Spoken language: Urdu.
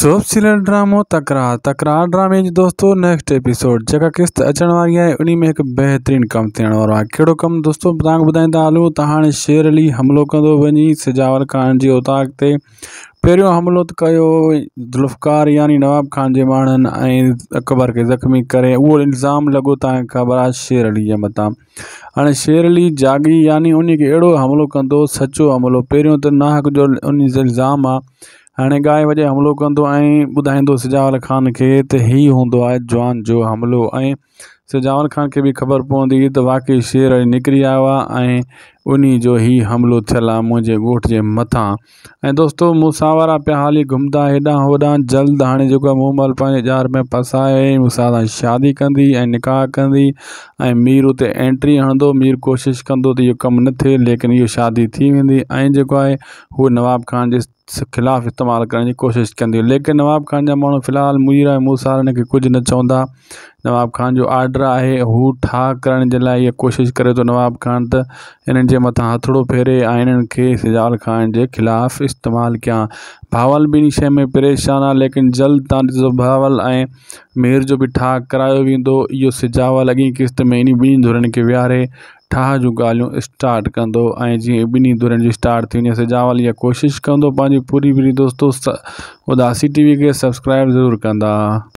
سوپ سیلر ڈرامو تکرار۔ تکرار ڈرامے دور نیکسٹ ایپیسوڈ جگہ قسط اچن والی ہے ان میں ایک بہترین کم تھوڑا ہے کہڑو کم دوستوں تاکہ بدائی ہلو تو ہاں شیر علی حملوں کرنی سجاوت خان جی کے اوطاق تھی پہنوں حملوں کا گلوفکار یعنی نواب خان کے مان اکبر کے زخمی او الزام لگ تاکہ خبر آ شیر علی کے متعین شیر علی جاگی یعنی انی کے اڑو حملوں کر سچو حملوں پہ تو ناہک جو انزام ہے ہاں گائے وجے حملوں کریں بدائی ہو سجاور خان کے تو یہ ہوگا جوان جو حملوں سجاور خان کے بھی خبر پوندی تو واقعی شیر نکری آیا انہی جو ہی ان حملوں مجھے گوٹ کے متستوں مساوارا پیا ہال گُمتا ہے جلد ہانے مو ملے جار میں پسائے موسا شادی کری نکاح کری میر اتنے اینٹری ہند میر کوشش کرم نہ لیکن یہ شادی تھی ویكوائے وہ نواب خان کے خلاف استعمال کرنے کی کوشش کری لیکن نواب خان جا مو فی الحال میرا موسار کو کچھ نہ چونہ نواب خان جو آڈر ہے وہ ٹھا کرنے کے لیے یہ کوشش کرے تو نواب خان تو ان جی متاں ہتھڑو پھیرے آئیے سجاو کھان کے خلاف استعمال کریں باول بنی شین میں پریشان آ لیکن جلد تجھو باول ای میر جو بھی ٹھا کرایا ویسے سجاو اگیں قسط میں انہیں بنیں دھرن کے ویارے ٹاہ جی گال اسٹاٹ کریں بِ دھرن کی اسٹارٹ تھیں سجاو یہ کوشش کری پوری پوری دوستوں سداسی ٹی وی کے سبسکرائب ضرور کرا